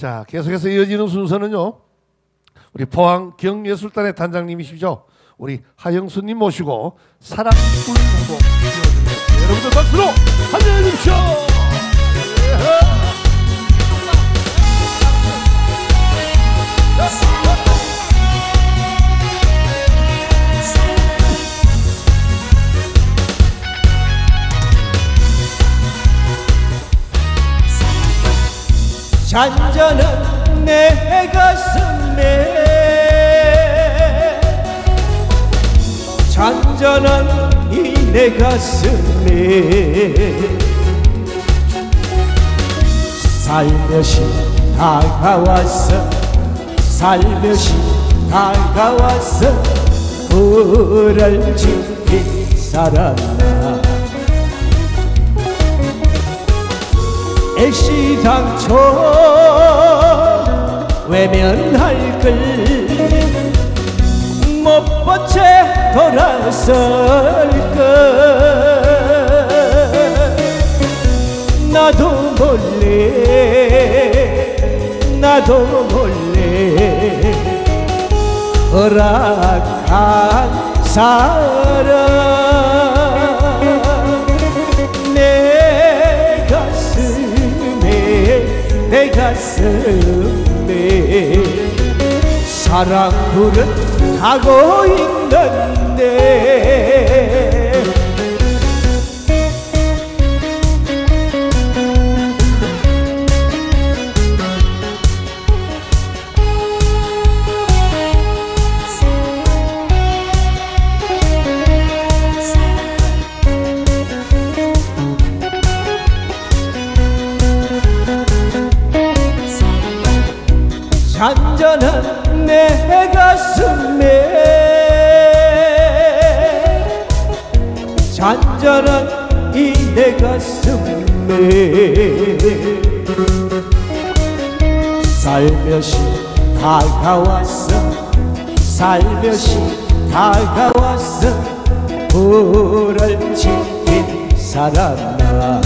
자, 계속해서 이어지는 순서는요. 우리 포항 경예술단의 단장님이시죠. 우리 하영수님 모시고 사랑 불고 여러분들 박수로 환영해 주십시오. 잔잔한 내 가슴에. 잔잔한 이 내 가슴에. 살며시 다가왔어. 살며시 다가왔어. 불을 지핀 사람 아 애시당초 외면할 걸못 본채 돌아설 걸 나도 몰래 나도 몰래 허락한 사람 가슴에 사랑 불은 가고 있는데 잔잔한 내 가슴에. 잔잔한 이 내 가슴에. 살며시 다가왔어. 살며시 다가왔어. 불을 지핀 사람아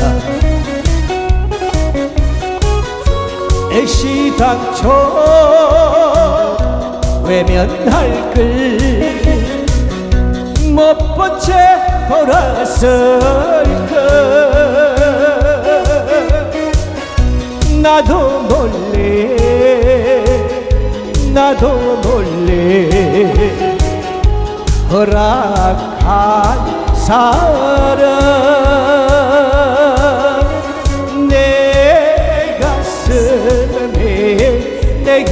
애시당초 외면할 걸못 본채 돌아설 걸 나도 몰래 나도 몰래. 허락한 사람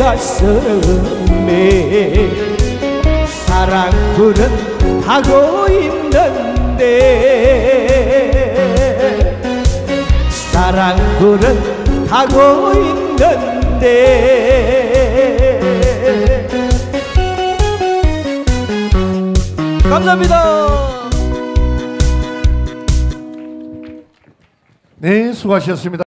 가슴에 사랑 불은 타고 있는데 사랑 불은 타고 있는데 감사합니다. 네, 수고하셨습니다.